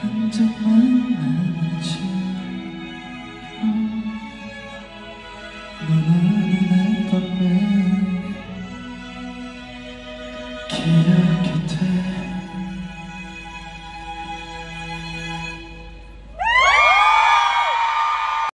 看着慢慢冷却